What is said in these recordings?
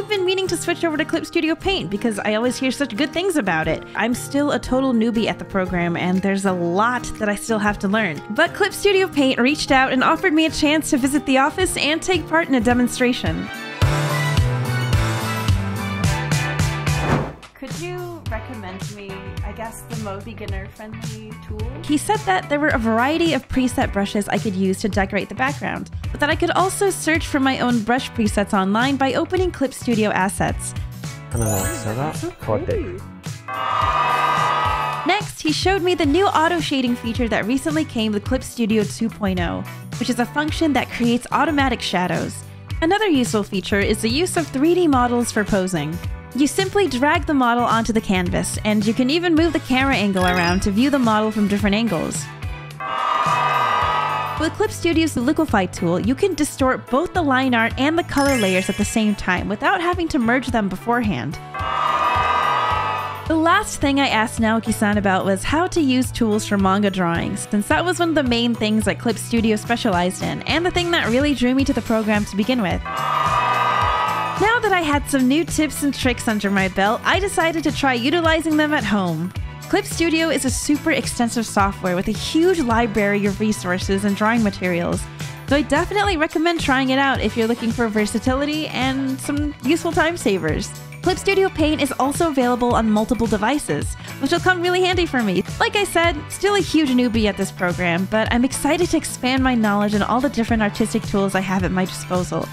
I've been meaning to switch over to Clip Studio Paint because I always hear such good things about it. I'm still a total newbie at the program and there's a lot that I still have to learn. But Clip Studio Paint reached out and offered me a chance to visit the office and take part in a demonstration. Could you recommend to me, I guess, the most beginner friendly tool? He said that there were a variety of preset brushes I could use to decorate the background, but that I could also search for my own brush presets online by opening Clip Studio Assets. Next, he showed me the new auto shading feature that recently came with Clip Studio 2.0, which is a function that creates automatic shadows. Another useful feature is the use of 3D models for posing. You simply drag the model onto the canvas, and you can even move the camera angle around to view the model from different angles. With Clip Studio's Liquify tool, you can distort both the line art and the color layers at the same time without having to merge them beforehand. The last thing I asked Naoki-san about was how to use tools for manga drawings, since that was one of the main things that Clip Studio specialized in, and the thing that really drew me to the program to begin with. Now that I had some new tips and tricks under my belt, I decided to try utilizing them at home. Clip Studio is a super extensive software with a huge library of resources and drawing materials, so I definitely recommend trying it out if you're looking for versatility and some useful time savers. Clip Studio Paint is also available on multiple devices, which will come really handy for me. Like I said, still a huge newbie at this program, but I'm excited to expand my knowledge on all the different artistic tools I have at my disposal.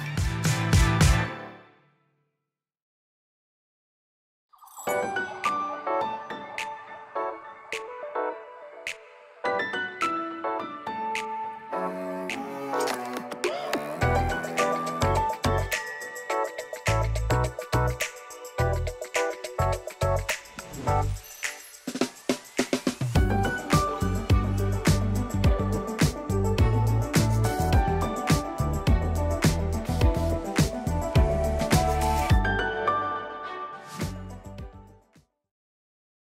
Bye.